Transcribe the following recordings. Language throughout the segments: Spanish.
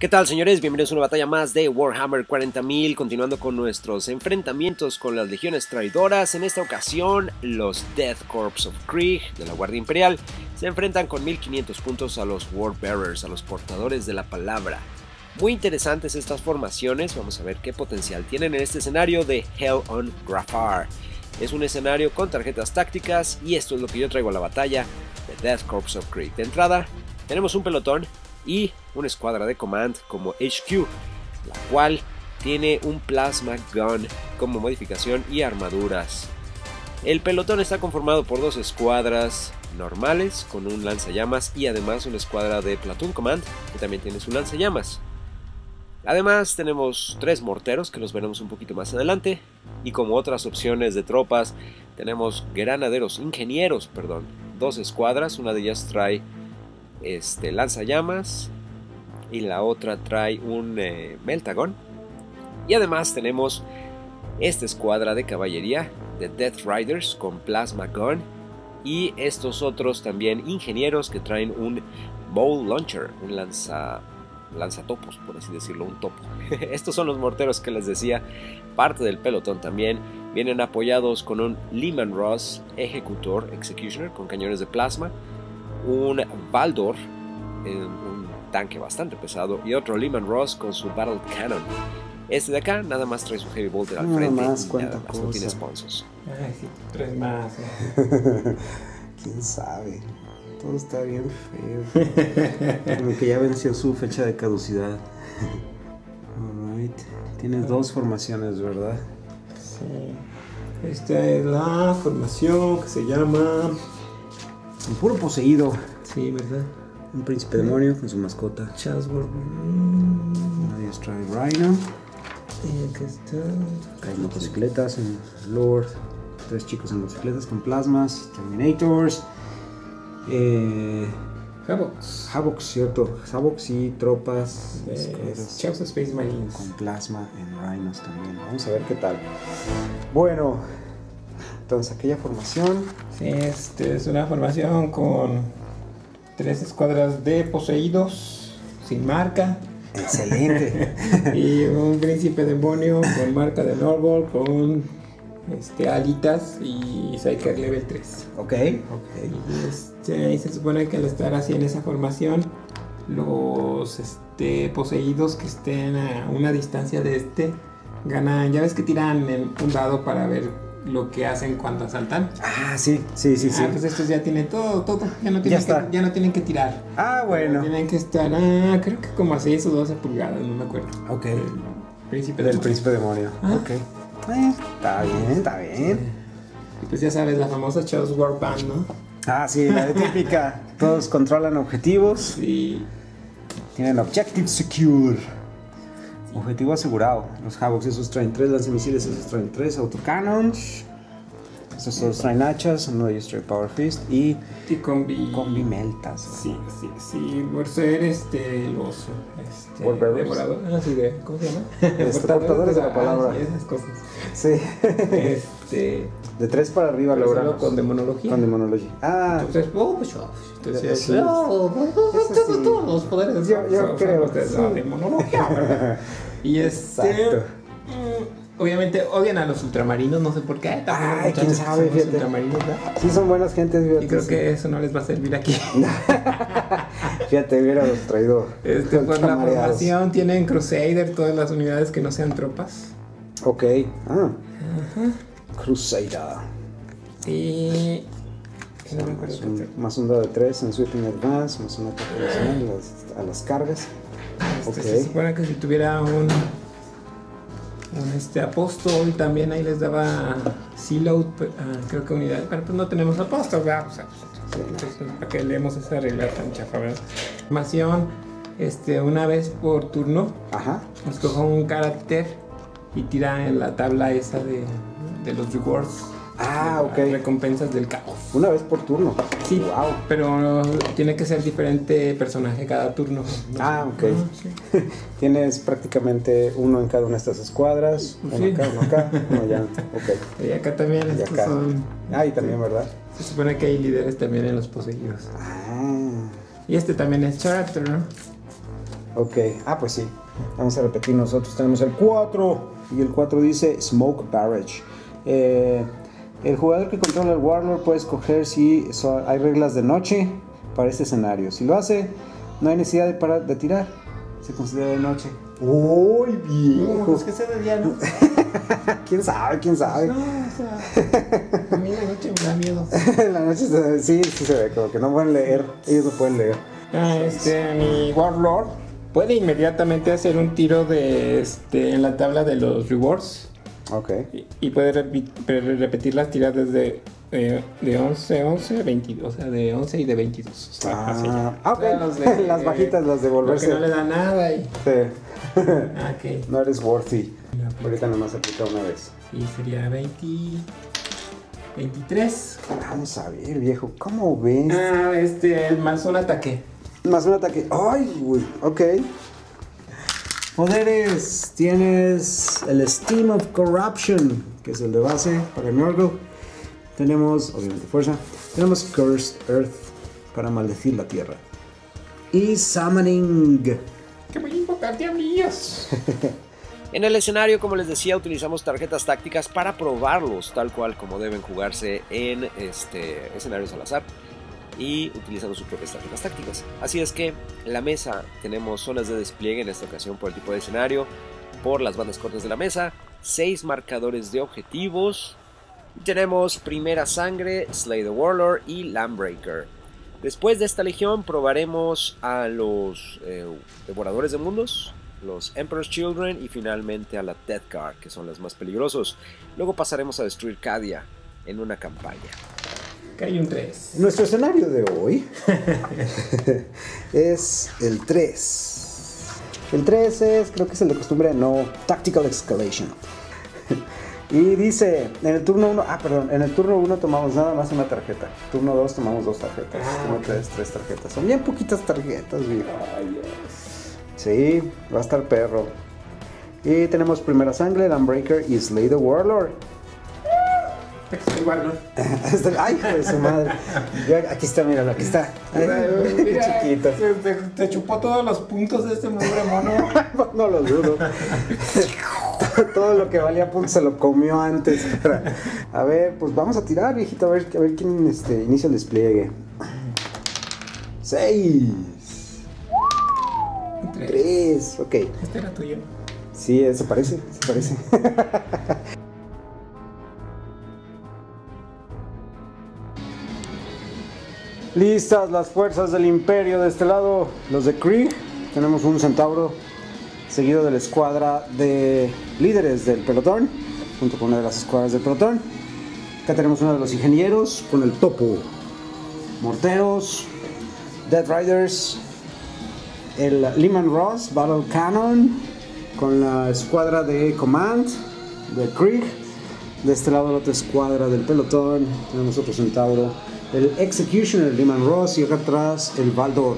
¿Qué tal señores? Bienvenidos a una batalla más de Warhammer 40.000, continuando con nuestros enfrentamientos con las legiones traidoras. En esta ocasión, los Death Corps of Krieg de la Guardia Imperial se enfrentan con 1500 puntos a los Warbearers, a los portadores de la palabra. Muy interesantes estas formaciones, vamos a ver qué potencial tienen en este escenario de Hell on Grafar. Es un escenario con tarjetas tácticas y esto es lo que yo traigo a la batalla de Death Corps of Krieg. De entrada, tenemos un pelotón y una escuadra de command como HQ, la cual tiene un plasma gun como modificación y armaduras. El pelotón está conformado por dos escuadras normales con un lanzallamas y además una escuadra de Platoon Command que también tiene su lanzallamas. Además tenemos tres morteros que los veremos un poquito más adelante y como otras opciones de tropas tenemos granaderos, ingenieros, perdón, dos escuadras, una de ellas trae este, lanzallamas y la otra trae un eh. Y además tenemos esta escuadra de caballería de Death Riders con Plasma Gun y estos otros también ingenieros que traen un Bowl Launcher, un lanza lanzatopos, por así decirlo, un topo. Estos son los morteros que les decía, parte del pelotón también. Vienen apoyados con un Lehman Ross Ejecutor Executioner con cañones de plasma, un Baldor, un tanque bastante pesado, y otro Lehman Ross con su Battle Cannon. Este de acá nada más trae su Heavy Bolter al frente más, y nada más, no tiene sponsors. Ay, sí, tres más. eh. ¿Quién sabe? Todo está bien feo. Como que ya venció su fecha de caducidad. Alright. Tienes dos formaciones, ¿verdad? Sí. Esta es la formación que se llama. Un puro poseído. Sí, ¿verdad? Un príncipe demonio con su mascota. Chatsworth. Nadie trae Rhino. Y acá está. Hay motocicletas en Lord. Tres chicos en motocicletas con plasmas. Terminators. Eh. Havoc, cierto. Havoc y tropas. Chaos Space Marines. con plasma en Rhinos también. Vamos a ver qué tal. Bueno, entonces aquella formación. Sí, este es una formación con tres escuadras de poseídos sin marca Excelente. y un príncipe demonio con marca de Norval con este, alitas y Psyker level 3. ok. Y este, y se supone que al estar así en esa formación, los este, poseídos que estén a una distancia de este ganan. Ya ves que tiran en un dado para ver lo que hacen cuando asaltan. Ah, sí, sí, sí, sí. Ah, pues estos ya tienen todo, todo. Ya no tienen, Ya que, ya no tienen que tirar. Ah, bueno. Tienen que estar, ah, creo que como a 6 o 12 pulgadas, no me acuerdo. Ok. El príncipe Del príncipe demonio. Ah. Ok. Eh, está bien, está bien. Y Pues ya sabes, la famosa Chaos War Band, ¿no? Ah, sí, la de típica. Todos controlan objetivos. Sí. Tienen Objective Secure. Objetivo asegurado. Los Havocs, esos traen tres lanzamisiles, esos traen tres autocannons. Estos todos traen hachas, uno de ellos trae Power Fist y Y combi. combi meltas. Sí, sí, sí, por ser este, los este, Warbearers. devoradores, ah, sí, ¿cómo se llama? Este, portadores de la ah, palabra. sí, esas cosas. Sí. Este, De tres para arriba logramos. con demonología. Con demonología. Ah, Entonces, oh, pues, oh, entonces, Sí. oh, Eso tengo sí. todos los poderes. Yo- yo creo que la sí. demonología, ¿verdad? Y este, Exacto. mm, obviamente odian a los ultramarinos, no sé por qué. Ay, quién sabe, fíjate. ultramarinos, ¿verdad? sí son buenas gentes, fíjate. Y creo sí. que eso no les va a servir aquí. Fíjate, hubiéramos traído. Este, pues la formación tienen Crusader, todas las unidades que no sean tropas. Ok. Ah. Crusader. Y. y no me acuerdo Más un, otra. más un dado de 3 en Sweeping Advance, más un ataque a las, a las cargas. Este, ok. Se supone que si tuviera un. Un este apóstol también ahí les daba Seaload, pe- ah, creo que unidad, pero pues no tenemos apóstol, ¿verdad? O sea, pues, entonces, ¿para qué leemos esa regla tan chafa, verdad? Formación, este, una vez por turno, Ajá. escoja un carácter y tira en la tabla esa de, de los rewards. Ah, ok. Recompensas del caos. Una vez por turno. Sí, Wow. pero tiene que ser diferente personaje cada turno. Ah, ok. Ah, sí. Tienes prácticamente uno en cada una de estas escuadras. Uno Sí. acá, uno acá. Uno ya. Ok. Y acá también Y acá. son. Ah, y también, ¿verdad? Se supone que hay líderes también en los poseídos. Ah. Y este también es character, ¿no? Ok, ah, pues sí. Vamos a repetir nosotros. Tenemos el 4 y el 4 dice Smoke Barrage. Eh, el jugador que controla el Warlord puede escoger si hay reglas de noche para este escenario. Si lo hace, no hay necesidad de parar de tirar. Se considera de noche. ¡Uy, No, viejo! pues que sea de día, ¿no? ¿Quién sabe? ¿Quién sabe? No, o sea, a mí la noche me da miedo. la noche se- sí, sí se ve, como que no pueden leer. Ellos no pueden leer. Ah, este, mi Warlord puede inmediatamente hacer un tiro de, este, en la tabla de los rewards Ok. y, y puede repi- re- repetir las tiradas de, eh, de 11, 11, 22, o sea, de 11 y de 22. O sea, así. Ah, ah, ok. O sea, los de- las bajitas, las de volverse. no le da nada y... Sí. Ah, ok. no eres worthy. Ahorita nomás aplica una vez. Y sería 20... 23. Vamos a ver, viejo. ¿Cómo ves? Ah, este, más un ataque. Más un ataque. ¡Ay, güey! Ok. Poderes. Tienes el Steam of Corruption, que es el de base para Nurgle. Tenemos, obviamente, fuerza. Tenemos Cursed Earth para maldecir la tierra. Y Summoning. Que voy a invocar diablillos. En el escenario, como les decía, utilizamos tarjetas tácticas para probarlos tal cual como deben jugarse en este escenarios al azar y utilizamos sus propias tarjetas tácticas. Así es que en la mesa tenemos zonas de despliegue en esta ocasión por el tipo de escenario, por las bandas cortas de la mesa, seis marcadores de objetivos. Tenemos Primera Sangre, Slay the Warlord y Landbreaker. Después de esta legión probaremos a los eh, Devoradores de Mundos, los Emperor's Children y finalmente a la Death Guard, que son las más peligrosos. Luego pasaremos a destruir Cadia en una campaña. Hay un 3. Nuestro escenario de hoy es el 3. El 3 es, creo que es el de costumbre, no, Tactical Escalation. Y dice, en el turno 1, ah, perdón, en el turno 1 tomamos nada más una tarjeta. Turno 2 tomamos dos tarjetas. Ah, turno ok. 3, tres tarjetas. Son bien poquitas tarjetas, viejo. Sí, va a estar perro. Y tenemos Primera Sangre, Landbreaker y Slay the Warlord. Este Warlord. Este- Ay, hijo de su madre. Aquí está, míralo, aquí está. Ay, Mira, chiquito. Te, te- chupó todos los puntos de este mugre mono. No lo dudo. Todo lo que valía punto se lo comió antes. A ver, pues vamos a tirar, viejito, a ver, a ver quién este, inicia el despliegue. Seis. Tres. Tres. Ok. Este era tuyo. Sí, se parece, se parece. Listas las fuerzas del imperio de este lado, los de Krieg. Tenemos un centauro seguido de la escuadra de líderes del pelotón, junto con una de las escuadras del pelotón. Acá tenemos uno de los ingenieros con el topo, morteros, Dead Riders, el Lehman Ross Battle Cannon con la escuadra de Command de Krieg. De este lado la otra escuadra del pelotón. Tenemos otro centauro. El Executioner Lehman Ross y acá atrás el Baldor.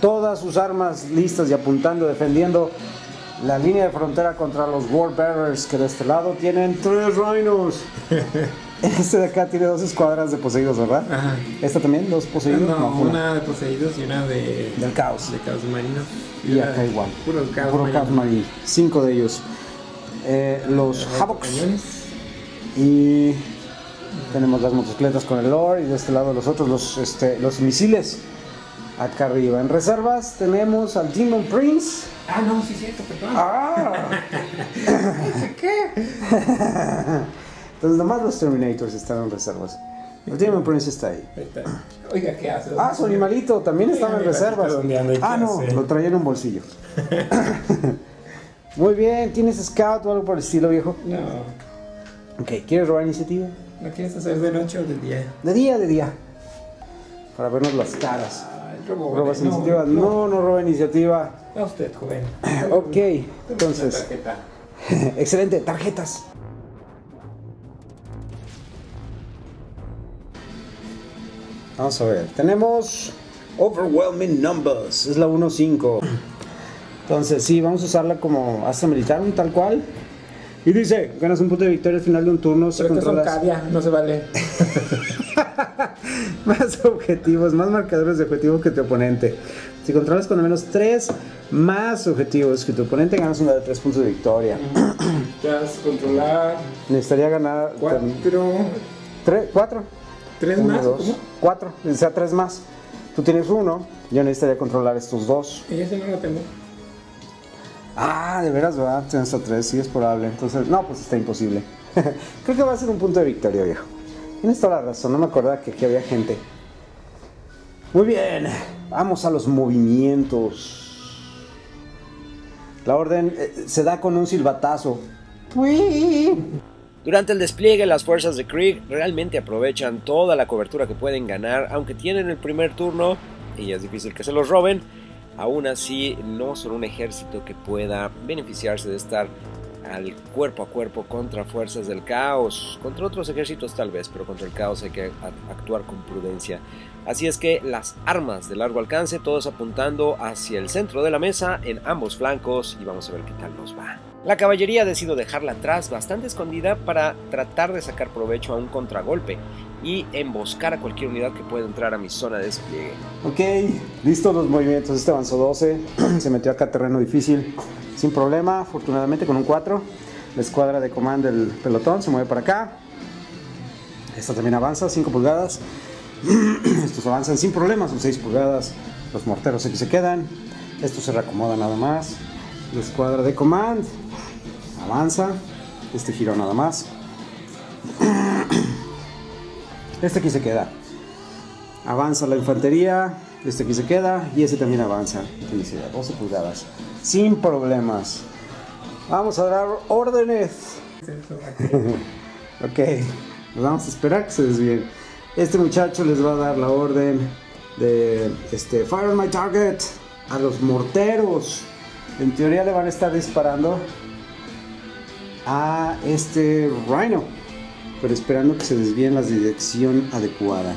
Todas sus armas listas y apuntando, defendiendo la línea de frontera contra los Warbearers que de este lado tienen tres Rhinos. Este de acá tiene dos escuadras de poseídos, ¿verdad? Ajá. Esta también, dos poseídos. No, una. una de poseídos y una de. Del caos. De caos marino. Y acá de igual. Puro caos Puro marino. Caos. Cinco de ellos. Eh, los Havocs. Y tenemos las motocicletas con el Lord. Y de este lado los otros, los, este, los misiles. Acá arriba. En reservas tenemos al Demon Prince. Ah, no, sí, cierto, perdón. ¡Ah! ¿Qué? Entonces, nomás los Terminators están en reservas. El Demon Prince está ahí. Oiga, ¿qué hace? Ah, su animalito también estaba en reservas. Ah, ¿qué no, lo traía en un bolsillo. Muy bien, ¿tienes scout o algo por el estilo, viejo? No. Ok, ¿quieres robar iniciativa? ¿Lo quieres hacer de noche o de día? De día, de día. Para vernos las caras. Robo. ¿Robas no, iniciativa? No, no, roba iniciativa. A usted, joven. Ok, entonces, tarjeta. excelente, tarjetas. Vamos a ver, tenemos Overwhelming Numbers, es la 1-5. Entonces, sí, vamos a usarla como hasta militar, un tal cual. Y dice, ganas un punto de victoria al final de un turno Pero son controlas cadia, no se vale. más objetivos, más marcadores de objetivo que tu oponente. Si controlas con al menos 3 más objetivos que tu oponente, ganas una de 3 puntos de victoria. Necesitas controlar Necesitaría ganar 4. 4. 3 Uno, más. dos, ¿Cómo? cuatro, o sea, tres más. Tú tienes uno, yo necesitaría controlar estos dos. Y ese no lo tengo. Ah, de veras, ¿verdad? Tienes hasta tres, sí es probable. Entonces, no, pues está imposible. Creo que va a ser un punto de victoria, viejo. Tienes toda la razón, no me acordaba que aquí había gente. Muy bien, vamos a los movimientos. La orden eh, se da con un silbatazo. Durante el despliegue, las fuerzas de Krieg realmente aprovechan toda la cobertura que pueden ganar, aunque tienen el primer turno y es difícil que se los roben. Aún así, no son un ejército que pueda beneficiarse de estar al cuerpo a cuerpo contra fuerzas del caos, contra otros ejércitos tal vez, pero contra el caos hay que actuar con prudencia. Así es que las armas de largo alcance, todos apuntando hacia el centro de la mesa en ambos flancos y vamos a ver qué tal nos va. La caballería decidido dejarla atrás bastante escondida para tratar de sacar provecho a un contragolpe y emboscar a cualquier unidad que pueda entrar a mi zona de despliegue. Ok, listos los movimientos. Este avanzó 12, se metió acá terreno difícil sin problema, afortunadamente con un 4. La escuadra de comando del pelotón se mueve para acá. Esta también avanza, 5 pulgadas. Estos avanzan sin problemas, son 6 pulgadas. Los morteros aquí se quedan. Esto se reacomoda nada más. La escuadra de command avanza. Este giro nada más. Este aquí se queda. Avanza la infantería. Este aquí se queda. Y ese también avanza. Dice 12 pulgadas. Sin problemas. Vamos a dar órdenes. ok. Nos vamos a esperar que se desvíen. Este muchacho les va a dar la orden de este, Fire on my target a los morteros. En teoría le van a estar disparando a este Rhino, pero esperando que se desvíen la dirección adecuada.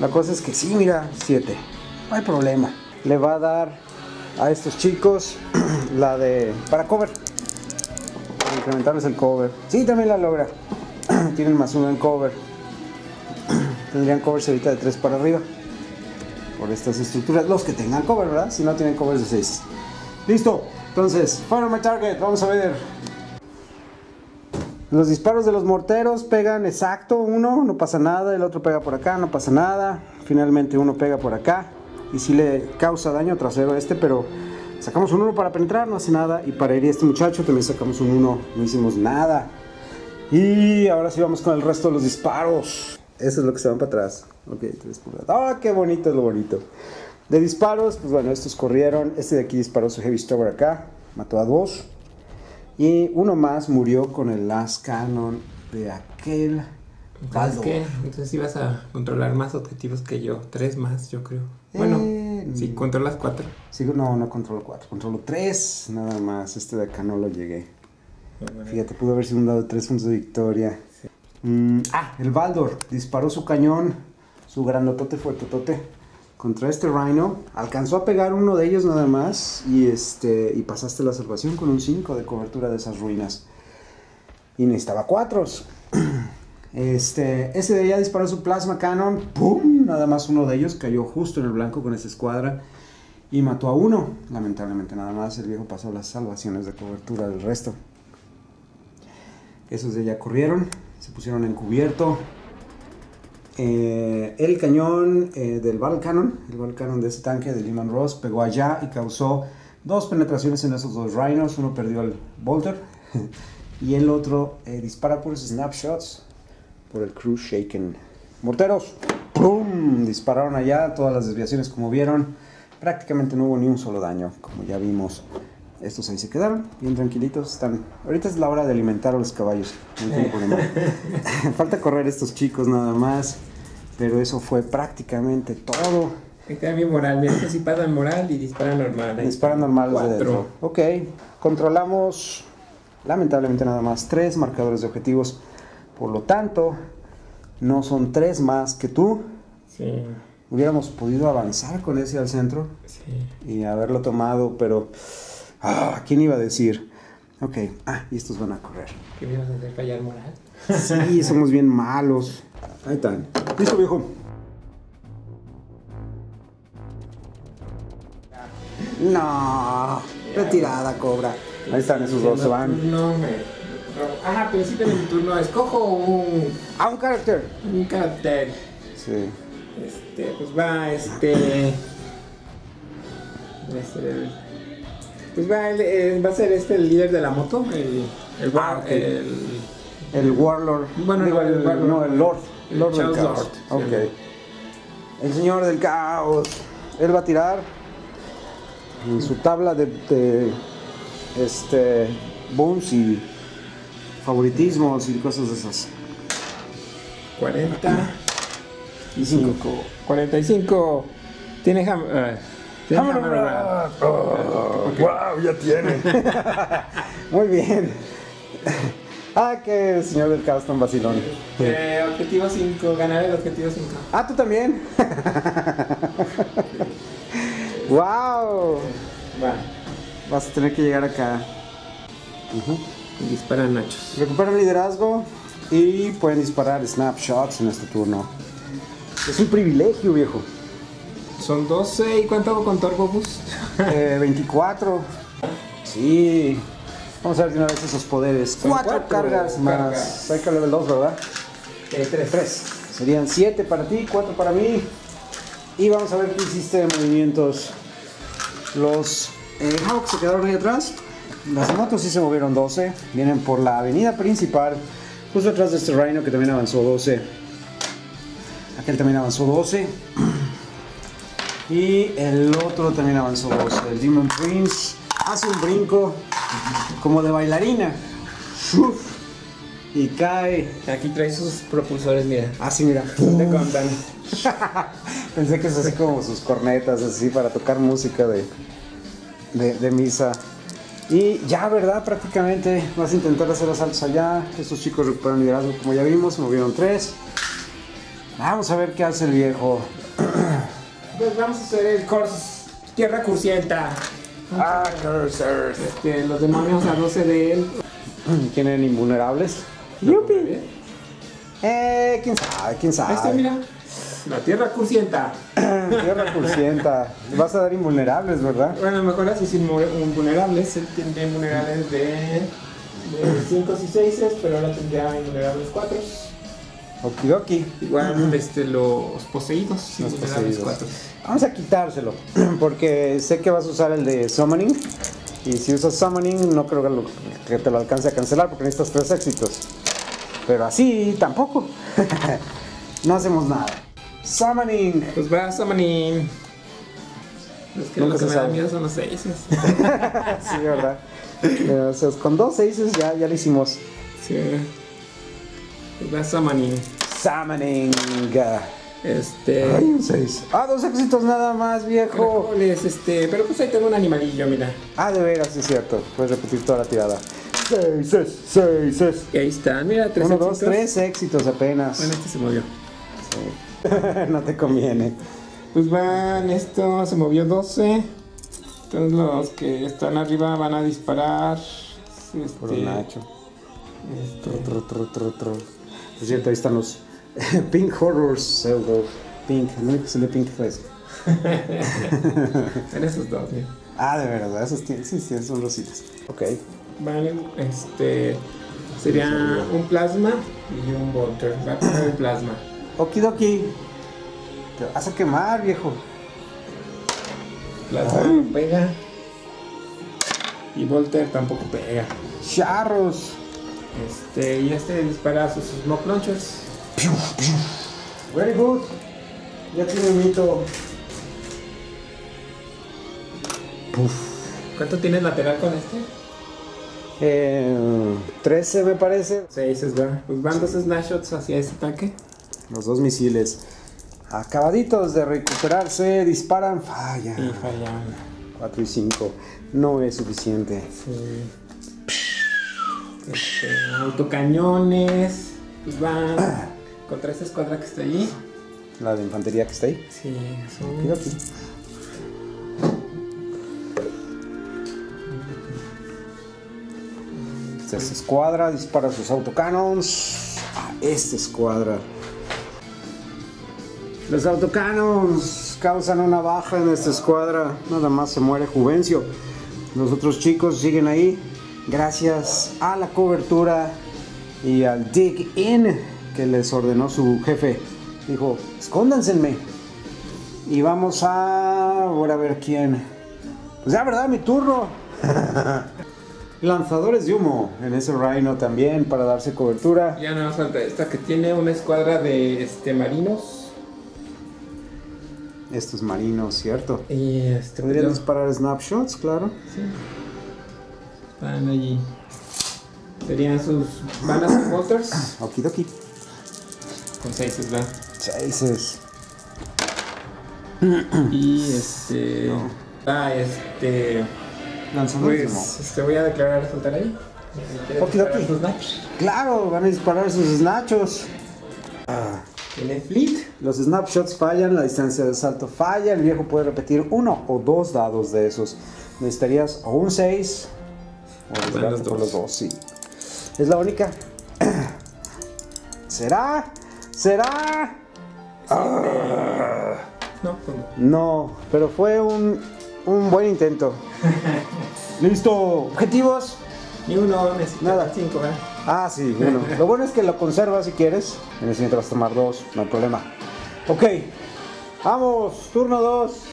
La cosa es que sí, mira, 7. No hay problema. Le va a dar a estos chicos la de para cover. Para incrementarles el cover. Sí, también la logra. Tienen más uno en cover. Tendrían covers ahorita de 3 para arriba. Por estas estructuras. Los que tengan cover, ¿verdad? Si no tienen covers de 6. Listo. Entonces, fire my target. Vamos a ver. Los disparos de los morteros pegan exacto uno, no pasa nada. El otro pega por acá, no pasa nada. Finalmente uno pega por acá. Y si le causa daño trasero a este, pero sacamos un 1 para penetrar, no hace nada. Y para herir a este muchacho también sacamos un 1, no hicimos nada. Y ahora sí vamos con el resto de los disparos. Eso es lo que se van para atrás. Ok, 3 pulgadas. ¡Ah, qué bonito es lo bonito! De disparos, pues bueno, estos corrieron. Este de aquí disparó su Heavy Stover acá. Mató a dos. Y uno más murió con el Last Cannon de aquel ¿Sabes qué? Entonces ibas a controlar más objetivos que yo. Tres más, yo creo. Bueno, Eh, si controlas cuatro. Sigo, no, no controlo 4, controlo 3 nada más. Este de acá no lo llegué. Fíjate, pudo haber sido un dado 3 puntos de victoria. Mm, ah, el Baldor disparó su cañón, su grandotote fuertotote contra este Rhino. Alcanzó a pegar uno de ellos nada más y, este, y pasaste la salvación con un 5 de cobertura de esas ruinas. Y necesitaba 4. Este, ese de allá disparó su plasma cannon, ¡pum! Nada más uno de ellos cayó justo en el blanco con esa escuadra y mató a uno. Lamentablemente nada más el viejo pasó las salvaciones de cobertura del resto. Esos de allá corrieron, se pusieron en cubierto. Eh, el cañón eh, del Battle Cannon, el Battle Cannon de ese tanque de Lehman Ross, pegó allá y causó dos penetraciones en esos dos Rhinos. Uno perdió el Bolter y el otro eh, dispara por snapshots por el Crew Shaken. Morteros, ¡pum! Dispararon allá, todas las desviaciones como vieron. Prácticamente no hubo ni un solo daño, como ya vimos. Estos ahí se quedaron, bien tranquilitos. Están... Ahorita es la hora de alimentar a los caballos. No tengo problema. Falta correr estos chicos nada más. Pero eso fue prácticamente todo. Mi moral. Mira, sí pasan moral y disparan normal. Ahí Disparan normales de Cuatro. dentro. Ok, controlamos lamentablemente nada más tres marcadores de objetivos. Por lo tanto, no son tres más que tú. Sí, Hubiéramos podido avanzar con ese al centro sí. y haberlo tomado, pero ah, ¿quién iba a decir? Ok, ah, y estos van a correr. ¿Qué me ibas a hacer fallar moral? Sí, somos bien malos. Ahí están. Listo, viejo. No, retirada, cobra. Ahí están esos dos, se van. No, me. Ajá, principio de mi turno. Escojo un, Ah, un carácter. un carácter. Sí. Este, pues va, este. El. Pues va, el- eh, va a ser este el líder de la moto. El. El. Ah, ok. el El Warlord. Bueno, Digo, no, el el, Warlord. no, el Lord. El Lord del Caos. Lord, sí. Ok. El señor del caos. Él va a tirar en su tabla de, de, este booms y favoritismos y cosas de esas. 40 Y cinco. 45. Tiene ham, Hammer hammer around. ¡Wow! Ya tiene. Muy bien. ah, que el señor del caos tan vacilón. Eh, objetivo 5, ganar el objetivo 5. Ah, tú también. ¡Wow! Va. Vas a tener que llegar acá. Y dispara nachos. Recuperan liderazgo y pueden disparar snapshots en este turno. Es un privilegio, viejo. Son 12. ¿Y cuánto hago con Turbo Boost? Eh, 24. Sí. Vamos a ver de una vez esos poderes. Cuatro cuatro cargas más. Psycho level 2, ¿verdad? Eh, 3. 3. Serían 7 para ti, 4 para mí. Y vamos a ver qué hiciste de movimientos. Los eh, Hawks se quedaron ahí atrás. Las motos sí se movieron 12. Vienen por la avenida principal. Justo atrás de este Rhino que también avanzó 12. Aquel también avanzó 12. Y el otro también avanzó 12. El Demon Prince hace un brinco como de bailarina. Uf. Y cae Aquí trae sus propulsores, mira. Así, mira. Te contan. Pensé que es así como sus cornetas, así para tocar música de, de, de misa. Y ya, ¿verdad? Prácticamente vas a intentar hacer asaltos allá. Estos chicos recuperan liderazgo, como ya vimos, movieron tres. Vamos a ver qué hace el viejo. Pues vamos a hacer el course Tierra Cursienta. Ah, cursors. Este, los demonios a 12 de él. Tienen invulnerables. ¡Yupi! Eh, quién sabe, quién sabe. Ahí está, mira. La Tierra Cursienta. Tierra cursienta. Vas a dar invulnerables, ¿verdad? Bueno, mejor así sin mu- vulnerables. Él tendría vulnerables de 5 y 6, pero ahora tendría vulnerables 4. Okidoki. Igual este, los poseídos, Los poseídos. 4. Vamos a quitárselo, porque sé que vas a usar el de Summoning. Y si usas Summoning, no creo que, lo- que te lo alcance a cancelar, porque necesitas tres éxitos. Pero así tampoco. no hacemos nada. Summoning. Pues va Summoning. Es que Nunca lo que me da miedo son los 6. sí, ¿verdad? O sea, con dos seises ya, ya lo hicimos. sí. Va Summoning. Summoning. Este. Ay, un seis. Ah, dos éxitos nada más, viejo. Caracoles, este, pero pues ahí tengo un animalillo, mira. Ah, de veras, sí es cierto. Puedes repetir toda la tirada. Seises, seises. Y ahí están, mira, tres Uno, dos, éxitos. tres éxitos apenas. Bueno, este se movió. no te conviene. Pues van, esto se movió 12. Entonces los que están arriba van a disparar. Este, Por un Nacho. este, Tru, tru, tru, Es cierto, ahí están los Pink Horrors Pseudo Pink. El único que salió Pink fue ese. en esos dos, mira. Ah, de verdad, esos tienen, sí, sí, son rositas. Ok. Van, este, sería un plasma y un volter. Va a poner el plasma. Okidoki. Te vas a quemar, viejo. Plasma no pega. Y volter tampoco pega. Charros. Este, y este dispara sus smoke launchers. Very good. Ya tiene un mito. ¿Cuánto tienes lateral con este? Eh, 13 me parece. 6 es va. Pues van dos snapshots hacia ese ataque. Los dos misiles. Acabaditos de recuperarse, disparan, falla. Y fallan. 4 y 5. No es suficiente. Sí. Este, autocañones. Pues van contra esta escuadra que está allí. La de infantería que está ahí. Sí, son. Okidoki. Esta escuadra dispara sus autocanons a esta escuadra. Los autocanons causan una baja en esta escuadra. Nada más se muere Juvencio. Los otros chicos siguen ahí gracias a la cobertura y al dig in que les ordenó su jefe. Dijo, escóndanseme. Y vamos a... Ahora a ver quién. Pues ya, ¿verdad? Mi turno. Lanzadores de humo en ese Rhino también para darse cobertura. Ya no falta esta que tiene una escuadra de este marinos. Estos marinos, ¿cierto? Y este Podrían los- disparar snapshots, claro. sí. Están allí. Serían sus balas bolters. Okidoki. Con seis, ¿verdad? Seises. Y este. Ah, este. Humo. Pues este, voy a declarar a soltar ahí. ¿Quieres Okidoki. nachos? Claro, van a disparar sus snachos. Tiene fleet. Los snapshots fallan, la distancia de salto falla, el viejo puede repetir uno o dos dados de esos. Necesitarías o un 6 o Van desgaste los por los dos. sí. Es la única. ¿Será? ¿Será? No, pues no. No, pero fue un, un buen intento. Listo. Objetivos. Ni uno, necesito Nada. cinco. Ah, sí, uno. Lo bueno es que lo conservas si quieres. En el siguiente vas a tomar dos, no hay problema. Ok. Vamos, turno dos.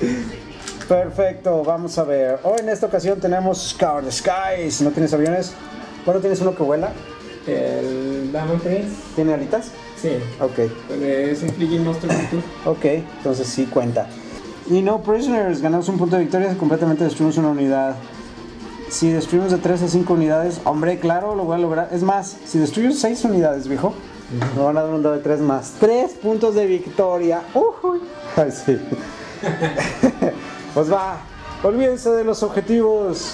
Perfecto, vamos a ver. Hoy en esta ocasión tenemos Scour the Skies. ¿No tienes aviones? Bueno, tienes uno que vuela. El Diamond Prince. ¿Tiene alitas? Sí. Ok. Es un Fleeting Monster. Ok, entonces sí cuenta. Y no prisoners, ganamos un punto de victoria completamente destruimos una unidad. Si destruimos de 3 a 5 unidades, hombre, claro, lo voy a lograr. Es más, si destruyo 6 unidades, viejo, me van a dar un dado de 3 más. 3 puntos de victoria. Ujuy. Ay, sí. pues va, olvídense de los objetivos.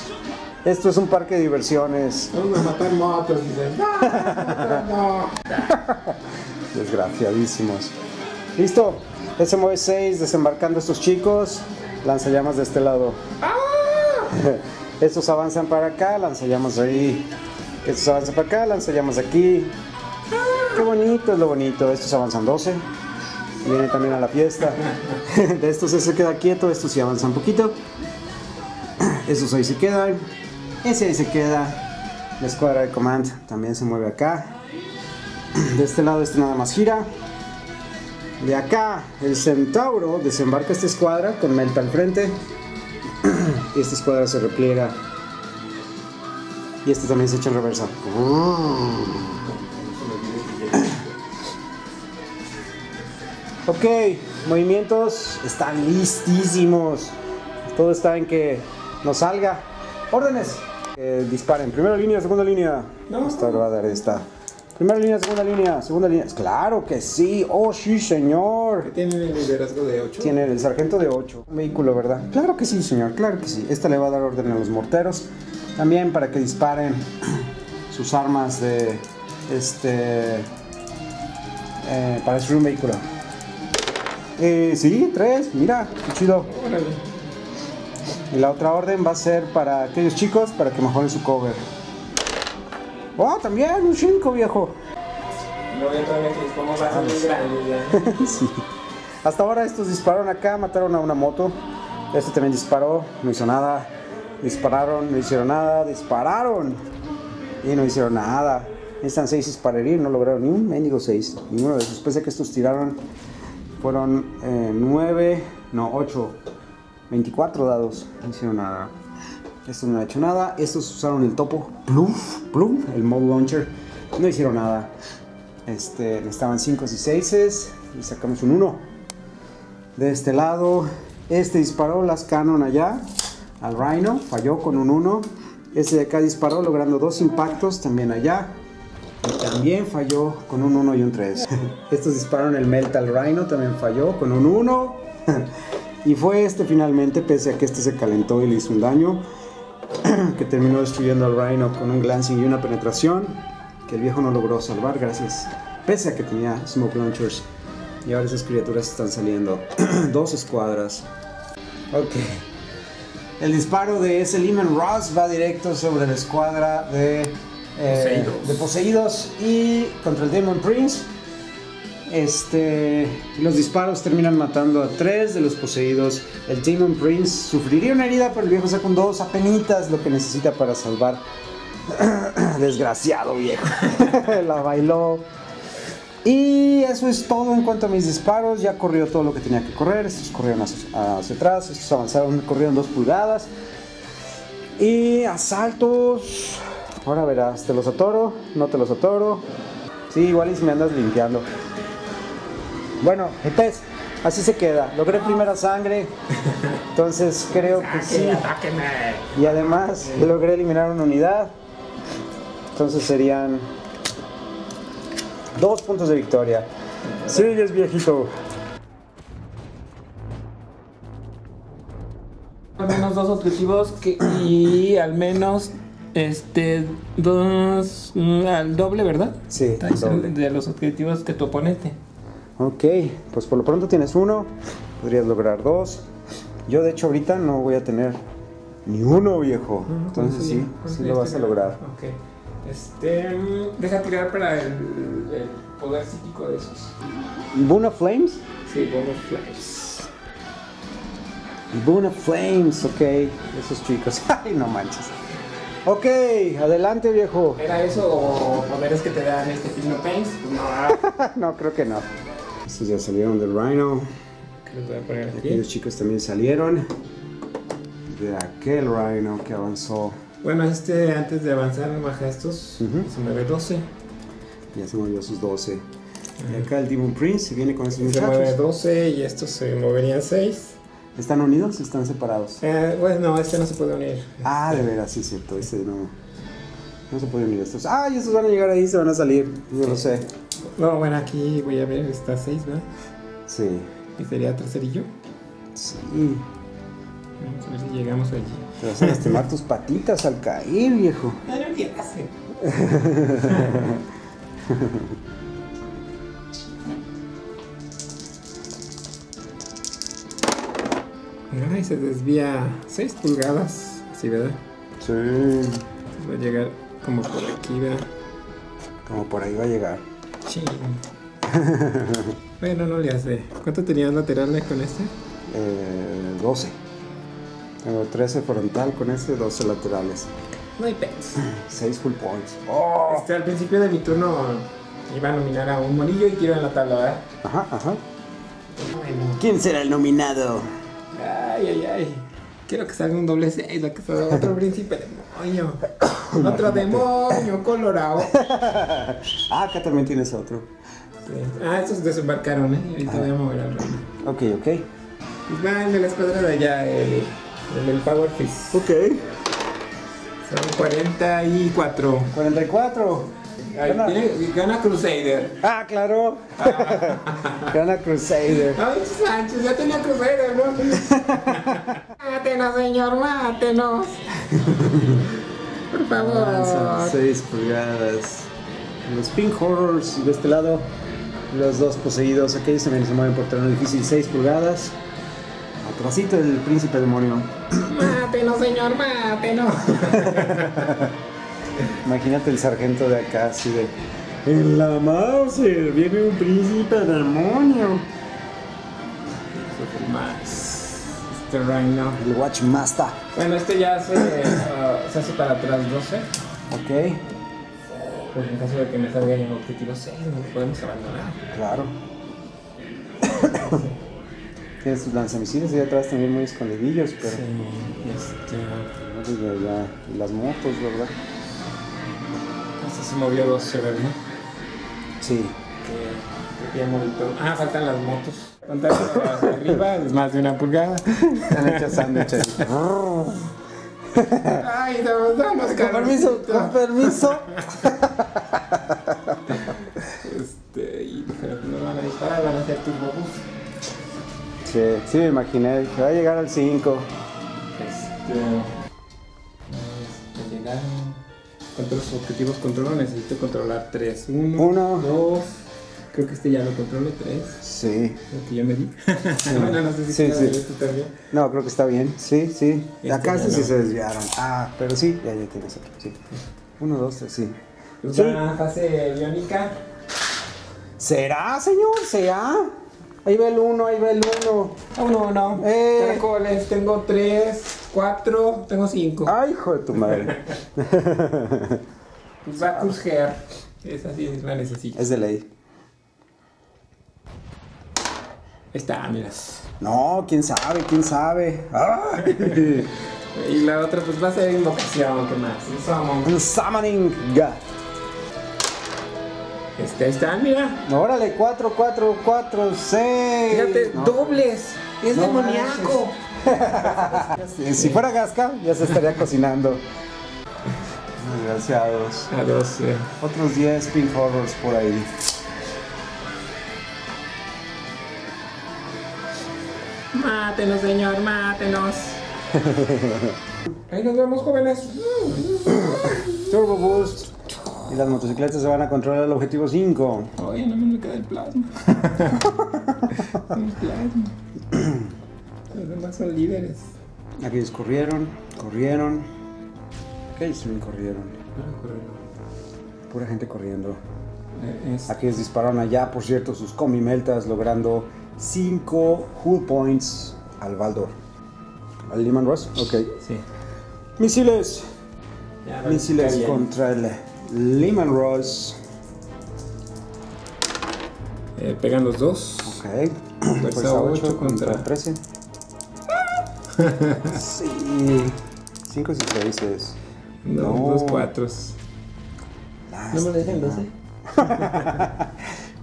Esto es un parque de diversiones. Vamos a matar motos. Y dices, no, no. Desgraciadísimos. Listo. SMV6 desembarcando estos chicos. Lanzallamas de este lado. Estos avanzan para acá, lanzallamas ahí. Estos avanzan para acá, lanzallamas aquí. Qué bonito es lo bonito. Estos avanzan 12. Vienen también a la fiesta. De estos ese se queda quieto, estos sí avanzan un poquito. Estos ahí se quedan. Ese ahí se queda. La escuadra de command también se mueve acá. De este lado este nada más gira. De acá el centauro desembarca esta escuadra con Melta al frente. Y esta escuadra se repliega. Y este también se echa en reversa. Ok, movimientos están listísimos. Todo está en que nos salga. Órdenes. Que disparen. Primera línea, segunda línea. No. Esta va a dar esta. Primera línea, segunda línea, segunda línea. Claro que sí. Oh, sí, señor. Tienen el liderazgo de 8. Tiene el sargento de 8. Un vehículo, ¿verdad? Claro que sí, señor. Claro que sí. Esta le va a dar orden a los morteros. También para que disparen sus armas de. Este. eh, para destruir un vehículo. Eh, sí, tres. Mira, qué chido. Órale. Y la otra orden va a ser para aquellos chicos para que mejoren su cover. Oh, también un 5, viejo. Sí. Hasta ahora estos dispararon acá, mataron a una moto. Este también disparó, no hizo nada. Dispararon, no hicieron nada. Dispararon y no hicieron nada. Están 6 para herir, no lograron ni un mendigo 6. Ninguno de esos. Pese a que estos tiraron, fueron 9, no 8, 24 dados. No hicieron nada. Estos no han hecho nada. Estos usaron el topo. El mob launcher. No hicieron nada. Este, necesitaban 5 y 6 y sacamos un 1. De este lado, este disparó las Canon allá al Rhino, falló con un 1. Este de acá disparó logrando dos impactos también allá. Y también falló con un 1 y un 3. Estos dispararon el Melt al Rhino, también falló con un 1. y fue este finalmente, pese a que este se calentó y le hizo un daño, que terminó destruyendo al Rhino con un glancing y una penetración que el viejo no logró salvar gracias, pese a que tenía smoke launchers. Y ahora esas criaturas están saliendo. Dos escuadras. Ok. El disparo de ese Lehman Ross va directo sobre la escuadra de, eh, Poseídos. de poseídos y contra el Demon Prince. este, los disparos terminan matando a tres de los poseídos. El Demon Prince sufriría una herida, pero el viejo saca un dos apenitas lo que necesita para salvar. Desgraciado viejo. La bailó. Y eso es todo en cuanto a mis disparos. Ya corrió todo lo que tenía que correr. Estos corrieron hacia, hacia atrás. Estos avanzaron, corrieron dos pulgadas. Y asaltos. Ahora verás, ¿te los atoro? ¿No te los atoro? Sí, igual y si me andas limpiando. Bueno, entonces, así se queda. Logré primera sangre. Entonces creo que sí. ¡Atáqueme! Y además logré eliminar una unidad. Entonces serían dos puntos de victoria. Sí, es viejito. Al menos dos objetivos que, y al menos este dos al doble, ¿verdad? Sí, doble. De los objetivos que tu oponente. Ok, pues por lo pronto tienes uno. Podrías lograr dos. Yo de hecho ahorita no voy a tener ni uno, viejo. Entonces sí, sí lo vas a lograr. Ok. Este. Deja tirar para el, el poder psíquico de esos. Of Flames. Sí, flash. Boon of Flames, ok. Esos chicos. Ay, no manches. Ok, adelante, viejo. ¿Era eso o poderes que te dan este Figno Pains? Pues no, no, creo que no. Estos ya salieron del Rhino. que los voy a poner aquí. Aquellos chicos también salieron. De aquel Rhino que avanzó. Bueno, este antes de avanzar baja estos, se mueve 12. Ya se movió sus 12. Y acá el Demon Prince viene con esos Se mueve muchachos. 12 y estos se moverían 6. ¿Están unidos o están separados? Eh, bueno, este no se puede unir. Ah, de veras, sí es cierto. Ese no. No se puede unir estos. Ah, y estos van a llegar ahí, se van a salir. Yo lo sé. No, bueno, aquí voy a ver, está 6, ¿verdad? Sí. Y sería traserillo. Sí. Vamos a ver si llegamos allí. Te vas a lastimar tus patitas al caer, viejo. No, ¿qué hace? Ay, se desvía 6 pulgadas. Sí, ¿verdad? Sí. Va a llegar como por aquí, ¿verdad? Como por ahí va a llegar. Ching. bueno, no le hace. ¿Cuánto tenías laterales con este? Eh, 12. Tengo 13 frontal con este, 12 laterales. No hay pets. 6 full points. Este, al principio de mi turno iba a nominar a un monillo y quiero en la tabla, ¿verdad? Ajá, ajá. Bueno. ¿Quién será el nominado? Ay, ay, ay. Quiero que salga un doble 6, la que salga otro príncipe demonio. Otro demonio colorado. Ah, acá también tienes otro. Sí. Ah, estos desembarcaron, ¿eh? Ahorita voy a mover al reino. Ok, ok. Pues va el de la escuadra de allá, el, el del Power Fist. Ok. Son 44. 44. Gana. Crusader. Ah, claro. Gana Crusader. Ay, Sánchez, ya tenía Crusader, ¿no? mátenos, señor, mátenos. Por favor. 6 pulgadas. Los Pink Horrors y de este lado los dos poseídos. Aquellos también se mueven por terreno difícil 6 pulgadas. Atrasito del príncipe demonio. Mátenos, señor, mátenos. Imagínate el sargento de acá así de... En la Mauser viene un príncipe demonio. Más. Este Rhino. El Watchmaster. Bueno, este ya se, ah, se hace para atrás 12. Ok, Pues en caso de que me salga en objetivo 6, no podemos abandonar. claro. Tiene sus lanzamisiles ahí atrás también muy escondidillos, pero... Sí, este. desde allá. Y las motos, ¿verdad? Se movió 12, ¿verdad? Sí. Que. Ah, faltan las motos. Contar hacia arriba es más de una pulgada. Están hechas sándwiches. Ay, damos, damos, con permiso, con permiso. Este, y pero no van a disparar, van a hacer turbo boost. Sí, sí me imaginé que va a llegar al 5. Este. este, llegaron. ¿Cuántos objetivos controlo? Necesito controlar 3. 1, Uno. 2. Creo que este ya lo controlo 3. Sí. Lo que yo me di. bueno, no sé si Sí, sí. esto también. No, creo que está bien. Sí, sí. Este Acá ya sí no. se desviaron. Ah, pero sí, ya, ya tienes otro. Sí. Uno, dos, tres, sí. Pues Sí. va fase biónica. ¿Será, señor? ¿Será? Ahí ve el uno, ahí ve el uno. Uno, no. Eh. Caracoles, tengo tres, cuatro, tengo cinco. Ay, hijo de tu madre. Pues Bacchus Hair. Esa sí la necesito. es de ley. Está, mira. No, quién sabe, quién sabe. Y la otra, pues va a ser invocación, ¿qué más? Un summon. Un summoning. Este, ahí está, mira. Órale, 4, 4, 4, 6. Fíjate, dobles. Es No demoníaco. Si fuera Gasca, ya se estaría cocinando. Desgraciados. A 12. Otros 10 Pink Horrors por ahí. Mátenos, señor, mátenos. Ahí nos vemos, jóvenes. Turbo Boost. Y las motocicletas se van a controlar el objetivo 5. Oye, no me queda el plasma. el plasma. Los demás son líderes. Aquellos corrieron, corrieron. Aquellos también corrieron. Pura gente corriendo. Eh, Es, Aquellos dispararon allá, por cierto, sus combi meltas, logrando 5 hull points al Baldor. ¿Al Lehman Ross? Ok. sí. Misiles. Ya, Misiles contra el Lehman Ross. Eh, pegan los dos. Ok. Fuerza ocho ocho contra- 13. Sí. 5 y 6. No, No. dos cuatros. No me dejen 12.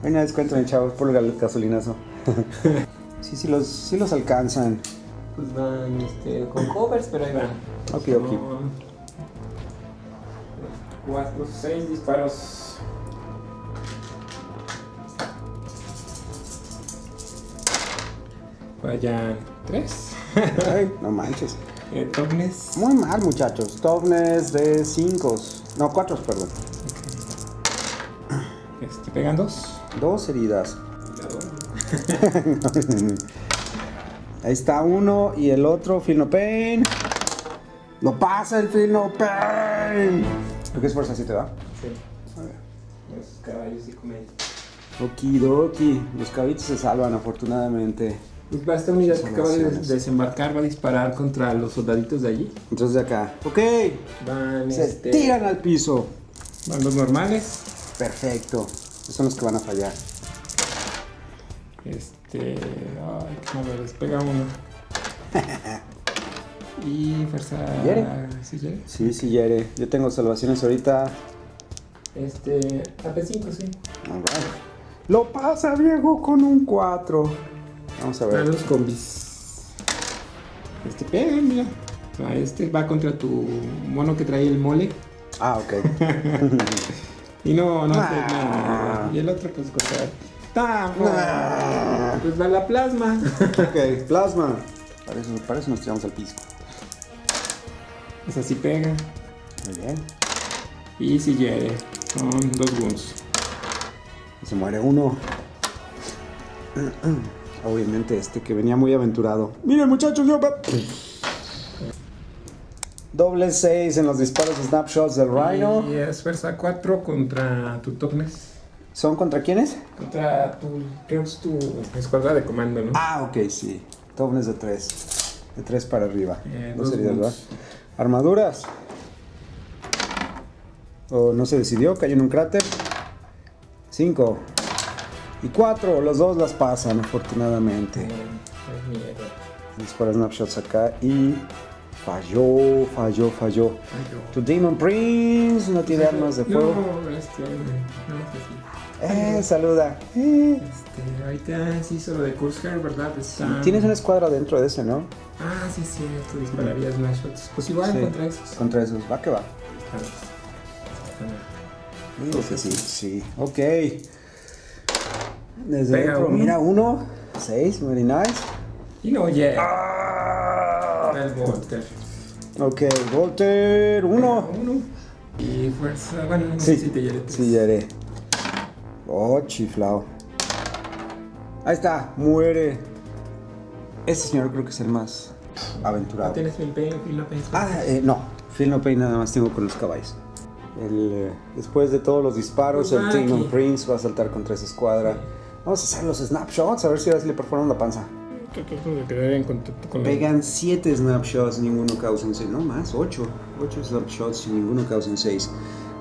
Bueno, descuéntame, chavos, por el gasolinazo. sí, sí los, sí los alcanzan. Pues van este, con covers, pero ahí van. Ok, ok. Son Cuatro, seis disparos. Vayan tres. Ay, no manches. Eh. Muy mal, muchachos. Toughness de 5. No, 4, perdón. Este, pegan dos. Dos heridas. Ahí está uno y el otro, Feel No Pain. Lo pasa el Feel No Pain. ¿Tú qué es fuerza 7, va? Sí. Los caballos y comen. Okidoki. Los cabitos se salvan, afortunadamente. Pues va esta unidad que acaba de desembarcar, va a disparar contra los soldaditos de allí. Entonces de acá. Ok. Van, Se este, tiran al piso. van los normales. Perfecto. Esos son los que van a fallar. Este. Ay, qué malo, les pega uno. y fuerza. ¿Hiere? ¿Sí hiere? Sí, sí, Yere. Yo tengo salvaciones ahorita. Este. AP5, sí. Alright. Lo pasa viejo con un 4. Vamos a ver. los combis. Este pega, mira. O sea, este va contra tu mono que trae el mole. Ah, ok. Y no, no Ah. nada. Y el otro, pues contra. ¡Tam! Ah. Pues va la plasma. ok, plasma. Para eso, para eso nos tiramos al piso. Esa sí pega. Muy bien. Y si hiere. Son dos wounds. Se muere uno. Obviamente este que venía muy aventurado. Miren muchachos, yo... Doble 6 en los disparos de snapshots del Rhino. Y es fuerza 4 contra tu toughness. ¿Son contra quiénes? Contra tu. Creo que es tu escuadra de comando, ¿no? Ah, ok, sí. Toughness de 3. De 3 para arriba. Eh, Dos heridas, ¿verdad? Armaduras. O no se decidió, cayó en un cráter. 5. Y 4. Los dos las pasan, afortunadamente. Dispara snapshots acá y falló, falló, falló. Yo. Tu Demon Prince no tiene armas de fuego. No, este. No, sí, sí. Eh, saluda. Eh. Este, ahorita sí hizo lo de Curse ¿verdad? Está... Tienes una escuadra dentro de ese, ¿no? Ah, sí, sí, esto dispararía Smash Shots. Pues igual Sí. contra esos. Contra esos. Va que va. Digo que sí, sí. Ok. Desde Pega dentro, uno. mira, uno. Seis, very nice. Y no llega. Ah. El Volter. Ok, Volter, uno. Uno. Y fuerza. Bueno, no Sí, sé si te hiere tres. sí, haré. Oh, chiflao. Ahí está, muere. Ese señor creo que es el más ¿No aventurado. tienes el pain, Phil? Ah, eh, no. Phil no Pain nada más tengo con los caballos. El, eh, después de todos los disparos, el Ah, Demon aquí. Prince va a saltar contra esa escuadra. Vamos a hacer los snapshots, a ver si ahora sí le perforan la panza. Que- que- que quedar en contacto con Pegan 7 snapshots, ninguno causa un 6. No más, 8. 8 snapshots y ninguno causa un 6.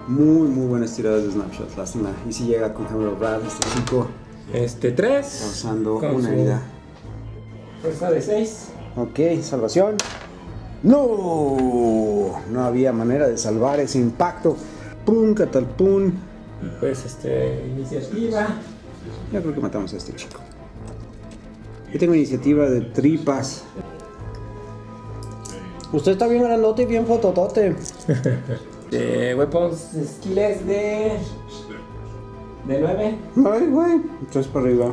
Muy, muy buenas tiradas de snapshots, lástima. Y si llega con Hammer of Wrath, este chico Este 3. causando una herida. Fuerza de 6. Ok, salvación. No, no había manera de salvar ese impacto. Pum, catalpum. Pues este. Iniciativa. Yo creo que matamos a este chico. Yo tengo iniciativa de tripas. Usted está bien grandote y bien fototote. De weapons skills de. De 9. Ay, güey. Tres para arriba.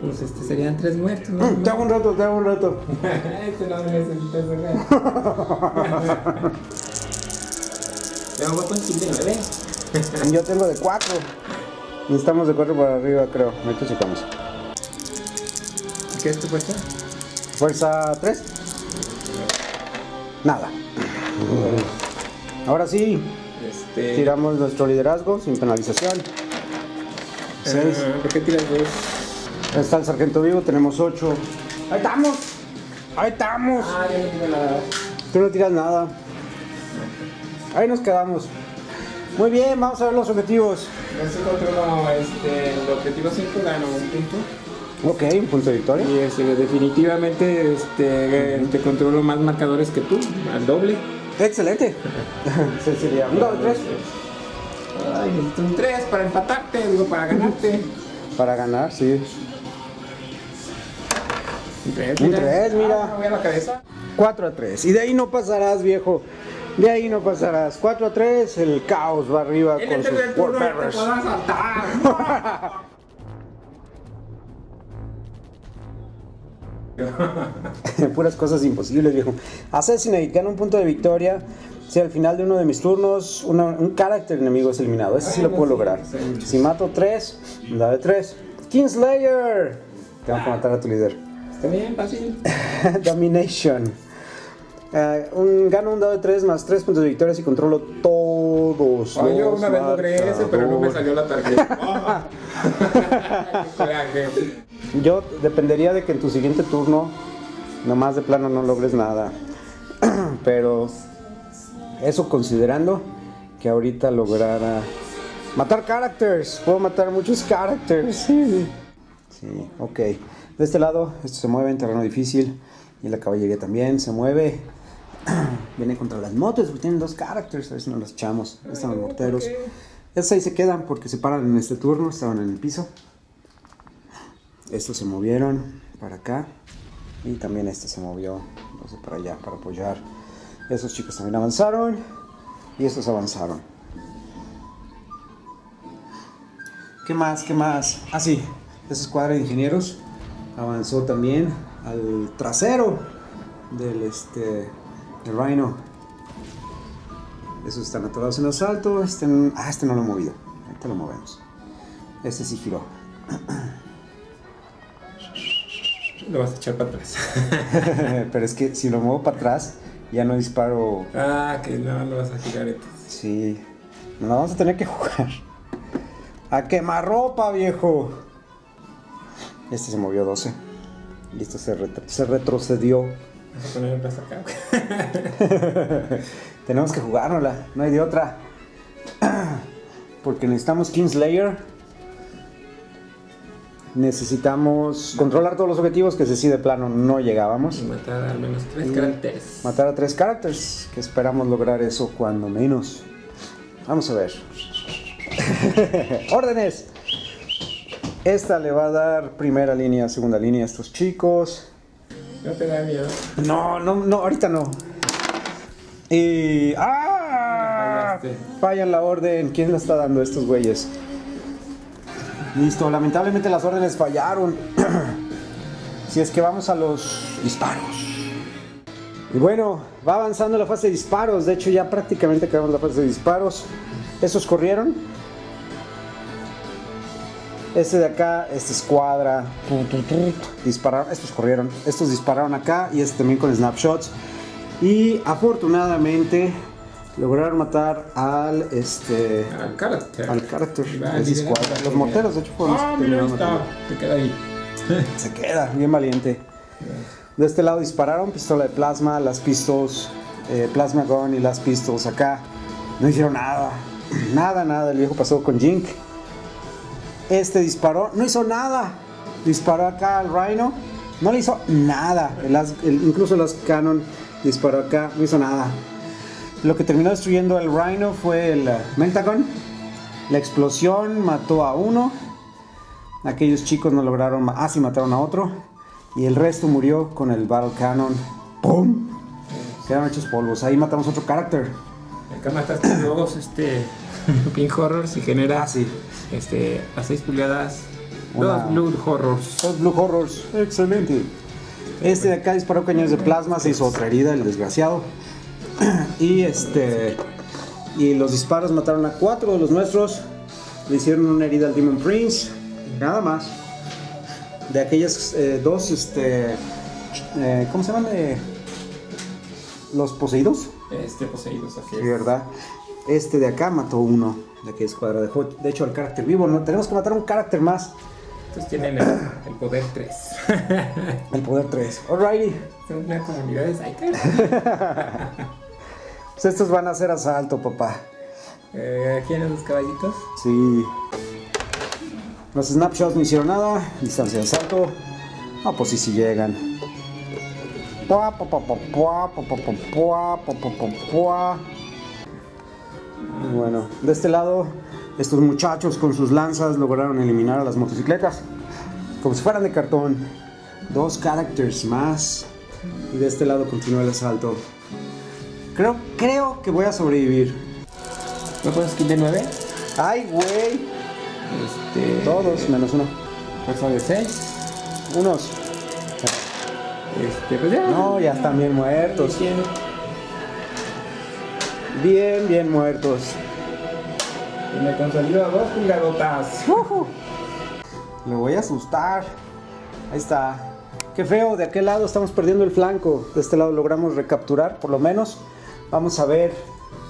Pues este serían 3 muertos, ¿no? Mm, Te hago un rato, te hago un rato. este no me necesitas sacar. Tengo weapons skill de 9. Yo tengo de cuatro. Necesitamos de cuatro para arriba, creo. Ahorita checamos. ¿Qué es tu fuerza? Fuerza 3. Nada. Ahora sí, Este. tiramos nuestro liderazgo sin penalización. ¿Por qué tiras 2? Está el sargento vivo, tenemos 8. ¡Ahí estamos! ¡Ahí estamos! Ah, yo no tiro nada. Tú no tiras nada. Ahí nos quedamos. Muy bien, vamos a ver los objetivos. Controlo este, el objetivo 5, gano un punto. Ok, un punto de victoria. Y este, definitivamente este, te controlo más marcadores que tú, al doble. Excelente. Sí, sería un 2, 3. Ay, necesito un 3 para empatarte, digo, para ganarte. Para ganar, sí. Un 3, Un tres, mira. Ah, me voy a la cabeza. 4 a 3. Y de ahí no pasarás, viejo. De ahí no pasarás. 4 a 3, el caos va arriba En con el sus te Warbearers. Puras cosas imposibles, viejo. Assassinate, gana un punto de victoria. Si al final de uno de mis turnos una- un carácter enemigo es eliminado. Ese sí lo puedo lograr. Si mato 3, da de 3. Kingslayer. Tengo que matar a tu líder. Está bien, fácil. Domination. Eh, un, gano un dado de 3 más 3 puntos de victoria si controlo todos. Ay, yo los una vez logré ese, pero no me salió la tarjeta. Yo dependería de que en tu siguiente turno, nomás de plano no logres nada. Pero eso considerando que ahorita lograra matar characters. Puedo matar muchos characters. Sí, sí ok. De este lado, esto se mueve en terreno difícil. Y la caballería también se mueve. Viene contra las motos, porque tienen dos characters. A ver si nos las echamos. Están los morteros. Estos ahí se quedan porque se paran en este turno. Estaban en el piso. Estos se movieron para acá. Y también este se movió no sé, para allá para apoyar. Esos chicos también avanzaron. Y estos avanzaron. ¿Qué más? ¿Qué más? Ah, sí. Esa escuadra de ingenieros avanzó también al trasero del este del Rhino. Esos están atorados en asalto. Este, ah, este no lo he movido. Ahorita lo movemos. Este sí giró. Lo vas a echar para atrás. Pero es que si lo muevo para atrás, ya no disparo. Ah, que no lo vas a girar entonces. Sí. La vamos a tener que jugar. A quemar ropa, viejo. Este se movió 12. Y este se, retro- se retrocedió. Vas a poner el brazo acá. Tenemos que jugárnosla, no hay de otra. Porque necesitamos Kingslayer. Necesitamos controlar todos los objetivos que se sí de plano no llegábamos. Y matar al menos tres Y caracteres. Matar a tres characters, que esperamos lograr eso cuando menos. Vamos a ver. Órdenes. Esta le va a dar primera línea, segunda línea a estos chicos. No te da miedo. No, no, no, ahorita no. Y. ¡Ah! Fallaste. Fallan la orden. ¿Quién la está dando estos güeyes? Listo, lamentablemente las órdenes fallaron. si es que vamos a los disparos. Y bueno, va avanzando la fase de disparos. De hecho, ya prácticamente acabamos la fase de disparos. Estos corrieron. Este de acá, esta escuadra. Dispararon, estos corrieron. Estos dispararon acá y este también con snapshots. Y afortunadamente Lograron matar al este. Al carácter. Al carácter Va a de esa liderar escuadra. Los morteros, de hecho, fueron Ah, mira, está. Te queda ahí. Se queda, bien valiente. De este lado dispararon pistola de plasma, las pistols, eh, plasma gun y las pistols acá. No hicieron nada. Nada, nada. El viejo pasó con Jink. Este disparó, no hizo nada. Disparó acá al Rhino. No le hizo nada. El el- incluso las Canon disparó acá, no hizo nada. Lo que terminó destruyendo el Rhino fue el eh, Mentagon. La explosión mató a uno. Aquellos chicos no lograron. Ah, sí, mataron a otro. Y el resto murió con el Battle Cannon. ¡Pum! Quedaron hechos polvos. Ahí matamos otro carácter. Acá mataste dos este, Pink Horrors y genera Ah, sí. este, a 6 pulgadas Una- dos Blood Horrors. Los Blue Horrors. Excelente. Este de acá disparó cañones de plasma. Se hizo otra herida, el desgraciado. Y este. Y los disparos mataron a cuatro de los nuestros. Le hicieron una herida al Demon Prince. Nada más. De aquellas eh, dos, este. eh, ¿Cómo se llaman? Eh, los poseídos. Este, poseídos, así Sí. ¿verdad? Este de acá mató uno de aquella escuadra. Dejó, de hecho, al carácter vivo. ¿no? Tenemos que matar un carácter más. Estos tienen el, el poder 3. El poder 3. Alrighty. Son una comunidad de. Pues estos van a hacer asalto, papá. Eh, ¿Quién los caballitos? Sí. Los snapshots no hicieron nada. Distancia de asalto. Ah, pues sí, sí llegan. Bueno, de este lado, estos muchachos con sus lanzas lograron eliminar a las motocicletas. Como si fueran de cartón. Dos characters más. Y de este lado continúa el asalto. Creo, creo que voy a sobrevivir. ¿No puedes de 9? ¡Ay, güey! Este, Todos, menos uno. De 6. Unos. Este, pues ya. No, ya están bien muertos. Bien, bien muertos. Y me consolidó a dos pulgadotas. Le voy a asustar. Ahí está. Qué feo, de aquel lado estamos perdiendo el flanco. De este lado logramos recapturar, por lo menos. Vamos a ver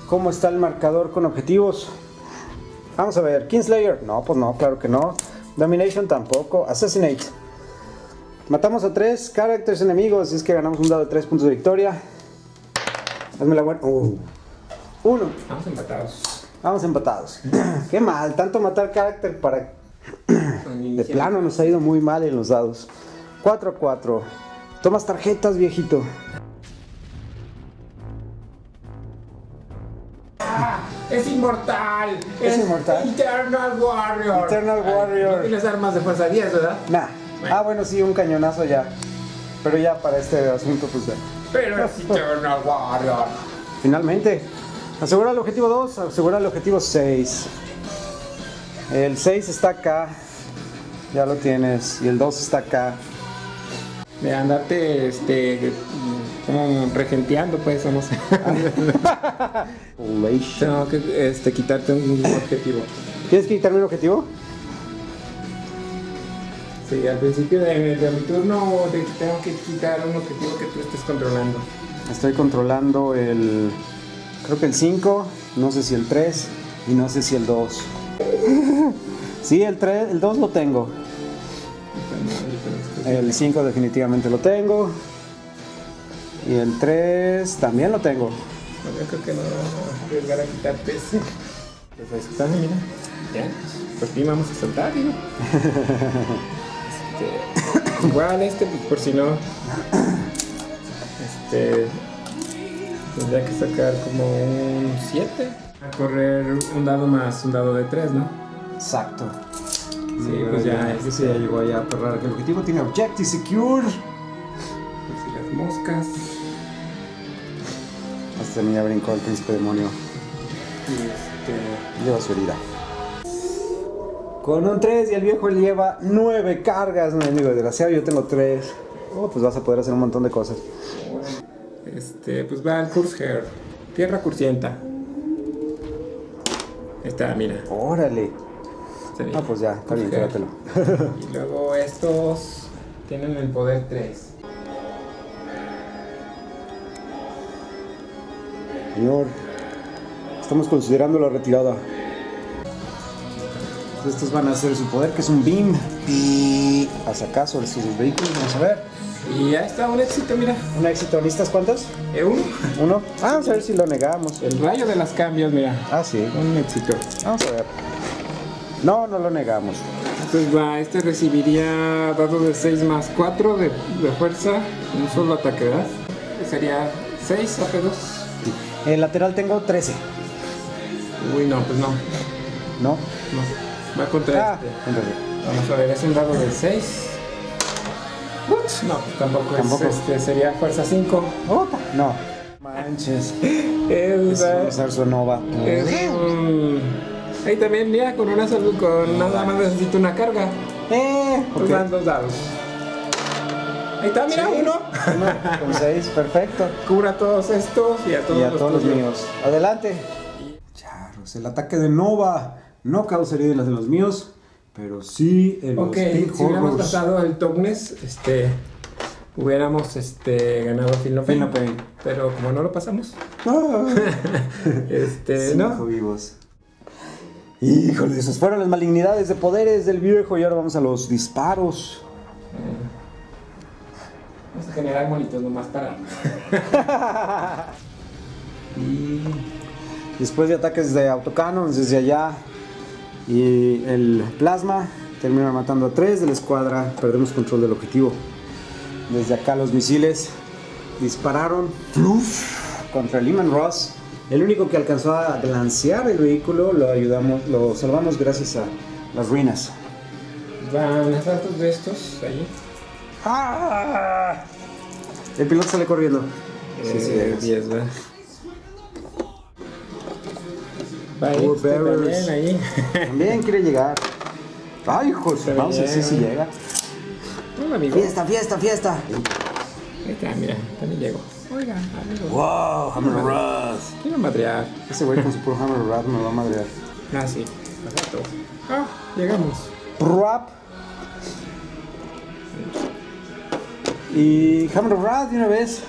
cómo está el marcador con objetivos. Vamos a ver. Kingslayer. No, pues no, claro que no. Domination tampoco. Assassinate. Matamos a tres characters enemigos. y Es que ganamos un dado de tres puntos de victoria. Hazme la buena. Uh. Uno. Vamos empatados. Vamos empatados. Qué mal, tanto matar carácter para... De plano nos ha ido muy mal en los dados. 4 a 4. Tomas tarjetas, viejito. Es inmortal. Es inmortal. Eternal Warrior. Eternal Warrior. No tienes armas de fuerza 10, ¿verdad? Nah. Ah, bueno, sí, un cañonazo ya. Pero ya para este asunto, pues ya. Pero es. Finalmente. Asegura el objetivo 2, asegura el objetivo 6. El 6 está acá. Ya lo tienes. Y el 2 está acá. De andarte, este, como regenteando, pues, o no sé. Tengo que este, quitarte un objetivo. ¿Quieres quitarme el objetivo? Sí, al principio de, de mi turno te tengo que quitar un objetivo que tú estés controlando. Estoy controlando el. Creo que el 5, no sé si el 3 y no sé si el 2. Sí, el 3, el 2 lo tengo. El 5 definitivamente lo tengo. Y el 3 también lo tengo. No, yo creo que no arriesgar a quitarte ese. Pues ahí está, mira. Ya. Por fin vamos a soltar, digo. Este, igual este, pues por si no. Este. Tendría que sacar como un 7. A correr un dado más un dado de 3, ¿no? Exacto. Sí, pues ya, sí ya llegó ya a perrar. El objetivo tiene Objective Secure. Pues las moscas. Hasta mí ya brincó el príncipe demonio. Y este. Lleva su herida. Con un 3 y el viejo lleva 9 cargas, mi amigo desgraciado. Yo tengo 3. Oh, pues vas a poder hacer un montón de cosas. Este, pues va al Kurzher. Tierra cursienta. Está, mira. Órale. Está bien. Ah, pues ya, está bien, quédatelo. Y luego estos tienen el poder 3. Señor. Estamos considerando la retirada. Estos van a hacer su poder, que es un beam. Y hasta acá sobre dos vehículos. Vamos a ver. Y ahí está un éxito, mira. Un éxito. ¿Listas cuántas? Eh, uno. Uno. Ah, vamos a ver si lo negamos. El rayo de las cambios, mira. Ah, sí. Un éxito. Vamos a ver. No, no lo negamos. Entonces va, este recibiría dado de 6 más 4 de, de fuerza, un solo ataque, ¿verdad? Sería 6 AP2. El lateral tengo 13. Uy, no, pues no, ¿No? no. Va contra Ah, este. Vamos a ver, es un dado de 6. Ups, No, pues tampoco, Tampoco. es, este, sería fuerza 5. Opa, No. Manches. Es, Es eh, usar su nova. es un- Ahí también, mira, con una salud, con nada más necesito una carga. Eh, Pues ok. van dos dados. Ahí está, mira, uno. Uno con seis, perfecto. Cubra a todos estos y a todos, Y a todos los míos. Adelante. Charros, el ataque de Nova no causaría las de los míos, pero sí en los Pink si hubiéramos pasado el Toughness, este, hubiéramos este, ganado Pain. Pero como no lo pasamos, Ah, este, cinco no. vivos. Híjole, esas fueron las malignidades de poderes del viejo y ahora vamos a los disparos. Vamos a generar monitos nomás para. Y después de ataques de autocannons desde allá y el plasma termina matando a tres de la escuadra, perdemos control del objetivo. Desde acá los misiles dispararon fluf, contra Lehman Ross. El único que alcanzó a glancear el vehículo lo ayudamos, lo salvamos gracias a las ruinas. Van a estar dos de estos ahí. ¡Ah! El piloto sale corriendo. Sí, sí, Eh, llegas. 10, también ahí. También quiere llegar. Ay, José, vamos a ver si llega. llega. Hola, amigo. Fiesta, fiesta, fiesta. Ahí está, mira, también llego. Oiga, amigo. Wow, Hammer Rod. Quiero madrear. Ese güey con su puro Hammer Rod me va a madrear. Ah, sí. Perfecto. Ah, llegamos. Rap. Y Hammer Rod de una vez.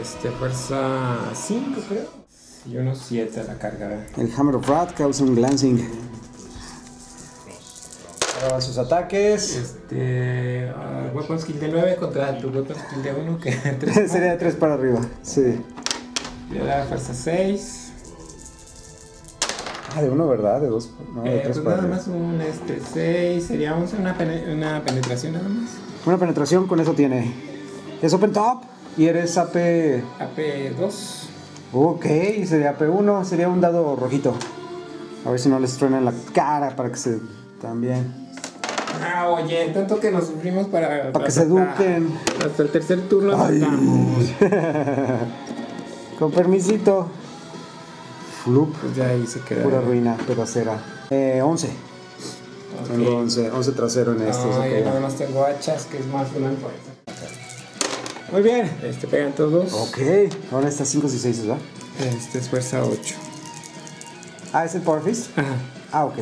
Este, fuerza 5, creo. Y unos 7 a la carga. El Hammer of Rod causa un glancing. Ahora van sus ataques. Este. ah, weapon skill de 9 contra tu weapon skill de 1, que 3. Sería de 3 para arriba. Sí. Le da fuerza 6. Ah, de uno, ¿verdad? De dos. No, de Eh, tres pues nada arriba. más un este, 6. Sería 11, una, pene- una penetración nada más. Una penetración con eso tiene. Es open top. Y eres AP. AP2. Ok, sería AP1. Sería un dado rojito. A ver si no les truena en la cara para que se. También. Ah, oye, tanto que nos sufrimos para. Para que se eduquen. Hasta el tercer turno matamos. Con permisito. Flup. Pues ya ahí se queda. Pura ruina, pedacera. Eh, 11. Ok. Tengo 11, 11 trasero en estos. Ah, ok. yo nada más tengo hachas, que es más fuerza. Muy bien. Este pegan todos. Ok, ahora estas 5 y 6, ¿verdad? Este es fuerza 8. Ah, ¿es el Power Fist? Ajá. Ah, ok.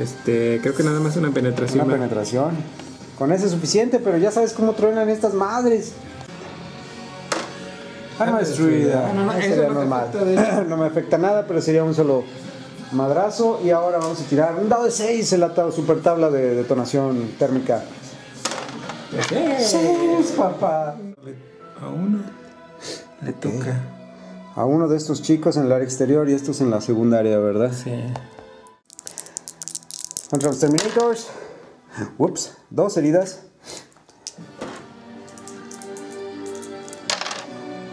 Este, creo que nada más una penetración. Una penetración. Con ese es suficiente, pero ya sabes cómo truenan estas madres. Arma destruida. Ah, no, no, Eso eso sería no te normal. afecta, no me afecta nada, pero sería un solo madrazo. Y ahora vamos a tirar un dado de 6 en la super tabla de detonación térmica. 6, papá. A uno le toca. A uno de estos chicos en el área exterior y estos en la segunda área, ¿verdad? Sí. Contra los Terminators. Ups, dos heridas.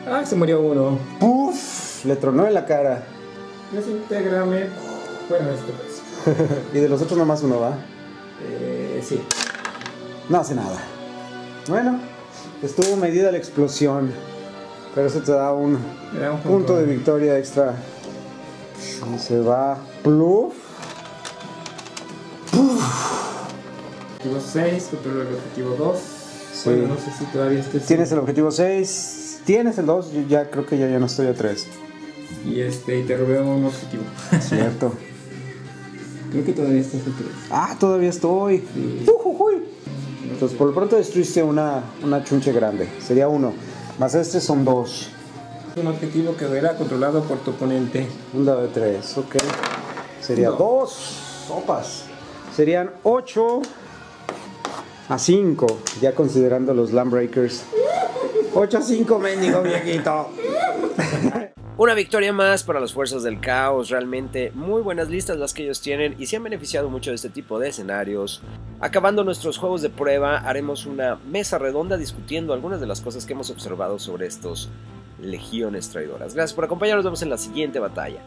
Ah, se murió uno. Puf, le tronó en la cara. Desintegrame. Bueno, este pues. y de los otros nomás uno va. Eh, sí. No hace nada. Bueno, estuvo medida la explosión. Pero eso te da un un punto de victoria extra. Y se va. Pluf. Objetivo 6, controlo el objetivo 2. Sí. Bueno, no sé si todavía este Tienes el objetivo 6. Tienes el 2. Yo ya creo que ya, ya no estoy a 3. Y este, y te robé un objetivo. Cierto. Creo que todavía estás el 3. ah, todavía estoy. Sí. Ujujuy. Entonces, por lo pronto destruiste una, una chunche grande. Sería uno. Más este son dos. Un objetivo que verá controlado por tu oponente. Un dado de 3, ok. Sería No. dos sopas. Serían 8 a 5, ya considerando los Landbreakers. 8 a 5, mendigo viejito. Una victoria más para las fuerzas del caos, realmente muy buenas listas las que ellos tienen y se han beneficiado mucho de este tipo de escenarios. Acabando nuestros juegos de prueba, haremos una mesa redonda discutiendo algunas de las cosas que hemos observado sobre estos legiones traidoras. Gracias por acompañarnos, nos vemos en la siguiente batalla.